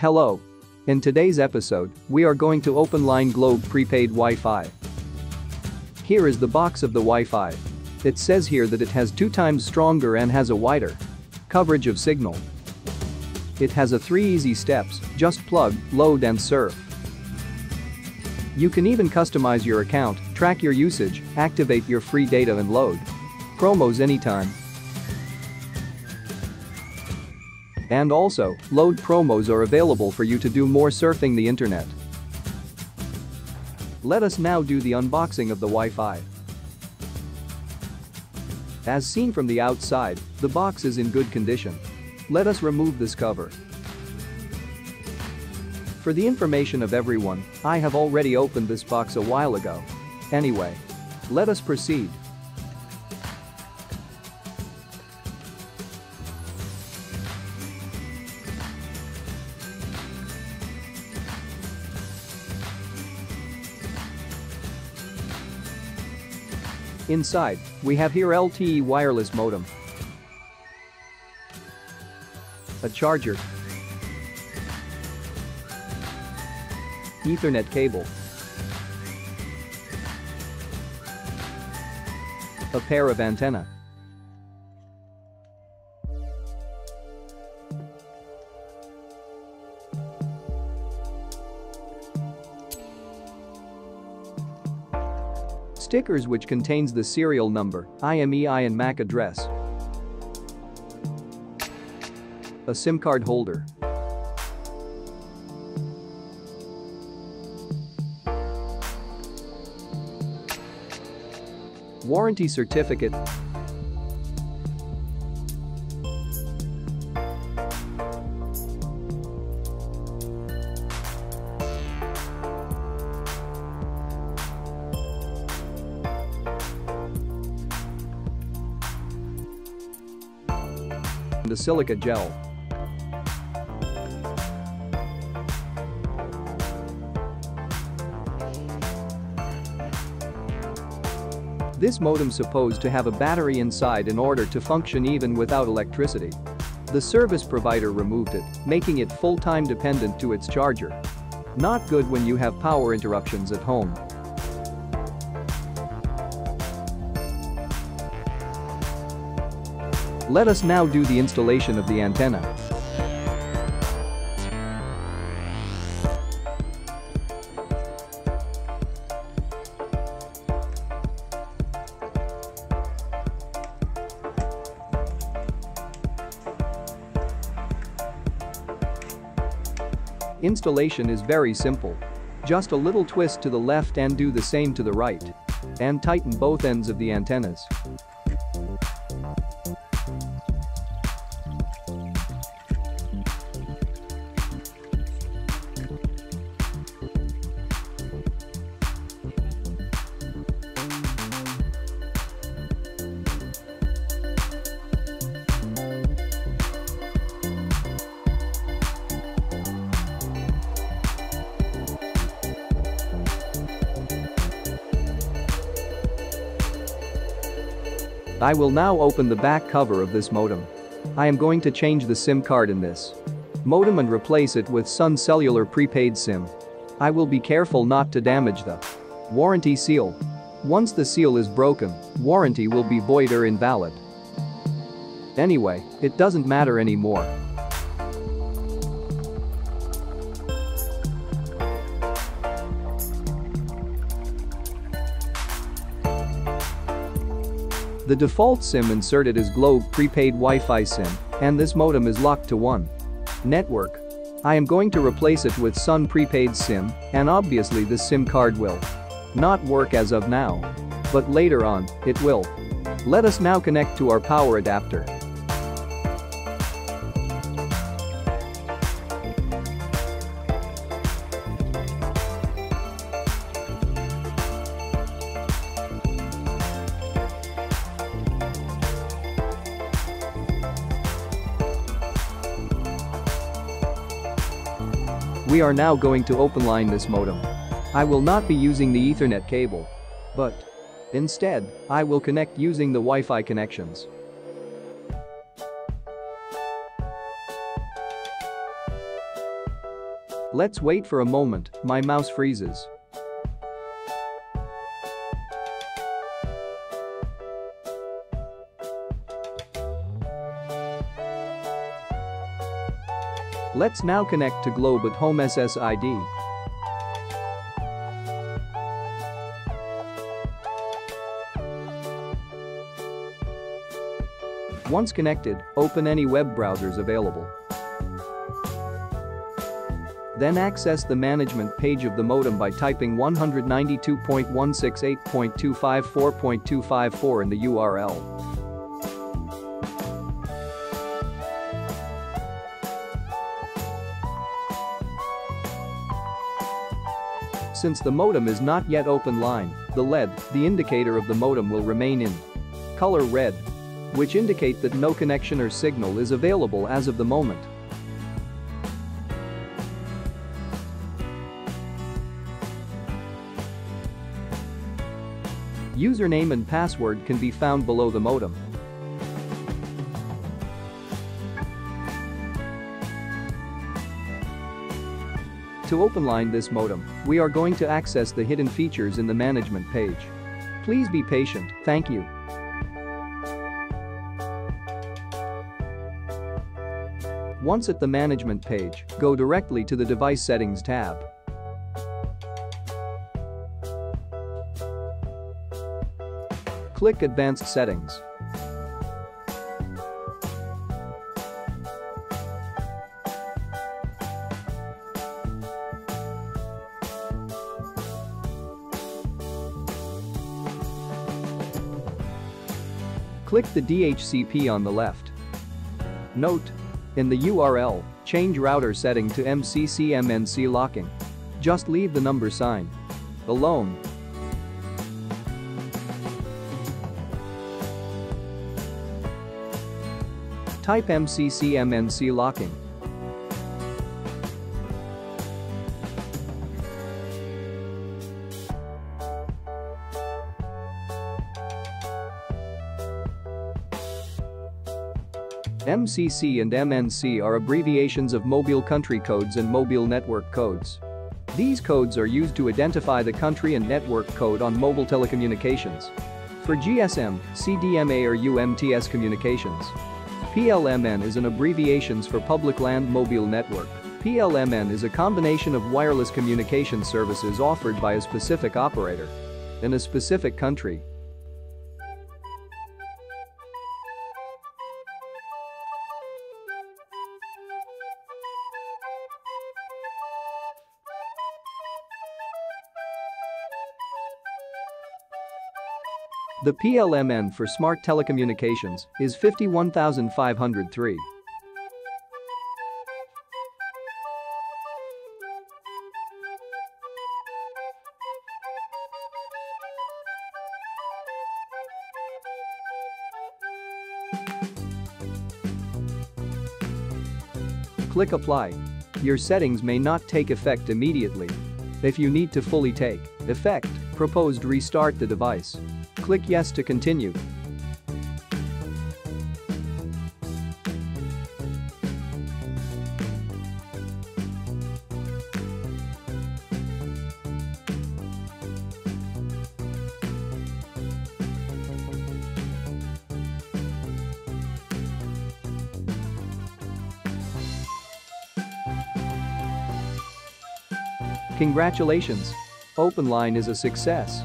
Hello. In today's episode, we are going to open Line Globe prepaid Wi-Fi. Here is the box of the Wi-Fi. It says here that it has two times stronger and has a wider coverage of signal. It has a three easy steps, just plug, load and surf. You can even customize your account, track your usage, activate your free data and load promos anytime. And also, load promos are available for you to do more surfing the internet. Let us now do the unboxing of the Wi-Fi. As seen from the outside, the box is in good condition. Let us remove this cover. For the information of everyone, I have already opened this box a while ago. Anyway. Let us proceed. Inside, we have here LTE wireless modem, a charger, Ethernet cable, a pair of antenna, Stickers which contains the serial number, IMEI and MAC address. A SIM card holder. Warranty certificate a silica gel. This modem supposed to have a battery inside in order to function even without electricity. The service provider removed it, making it full-time dependent to its charger. Not good when you have power interruptions at home. Let us now do the installation of the antenna. Installation is very simple. Just a little twist to the left and do the same to the right. And tighten both ends of the antennas. I will now open the back cover of this modem. I am going to change the SIM card in this modem and replace it with Sun Cellular prepaid SIM. I will be careful not to damage the warranty seal. Once the seal is broken, warranty will be void or invalid. Anyway, it doesn't matter anymore. The default SIM inserted is Globe prepaid Wi-Fi SIM, and this modem is locked to one network. I am going to replace it with Sun prepaid SIM, and obviously the SIM card will not work as of now. But later on, it will. Let us now connect to our power adapter. We are now going to open line this modem. I will not be using the ethernet cable. But instead, I will connect using the Wi-Fi connections. Let's wait for a moment, my mouse freezes. Let's now connect to Globe at Home SSID. Once connected, open any web browsers available. Then access the management page of the modem by typing 192.168.254.254 in the URL. Since the modem is not yet open line, the LED, the indicator of the modem will remain in color red, which indicate that no connection or signal is available as of the moment. Username and password can be found below the modem. To openline this modem, we are going to access the hidden features in the management page. Please be patient, thank you. Once at the management page, go directly to the device settings tab. Click advanced settings. Click the DHCP on the left. Note, in the URL, change router setting to MCC-MNC locking. Just leave the number sign alone. Type MCC-MNC locking. MCC and MNC are abbreviations of mobile country codes and mobile network codes. These codes are used to identify the country and network code on mobile telecommunications. For GSM, CDMA or UMTS communications. PLMN is an abbreviations for Public Land Mobile Network. PLMN is a combination of wireless communication services offered by a specific operator in a specific country The PLMN for smart telecommunications is 51503. Click Apply. Your settings may not take effect immediately. If you need to fully take effect, proposed restart the device. Click Yes to continue. Congratulations! OpenLine is a success.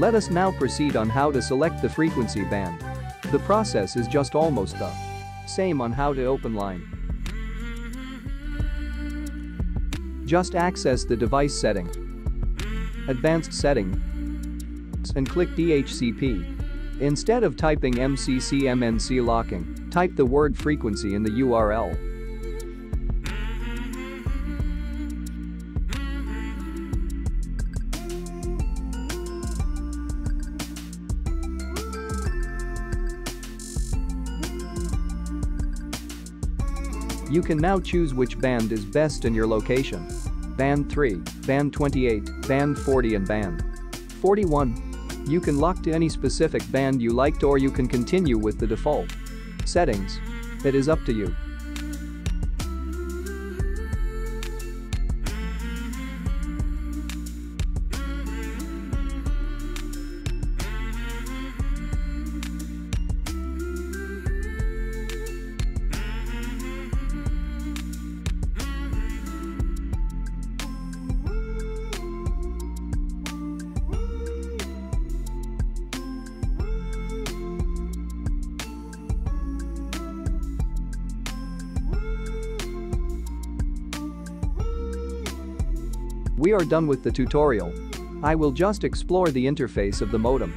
Let us now proceed on how to select the frequency band. The process is just almost the same on how to open line. Just access the device setting, advanced setting, and click DHCP. Instead of typing MCC MCCMNC locking, type the word frequency in the URL. You can now choose which band is best in your location. Band 3, Band 28, Band 40 and Band 41. You can lock to any specific band you liked or you can continue with the default settings. It is up to you. We are done with the tutorial. I will just explore the interface of the modem.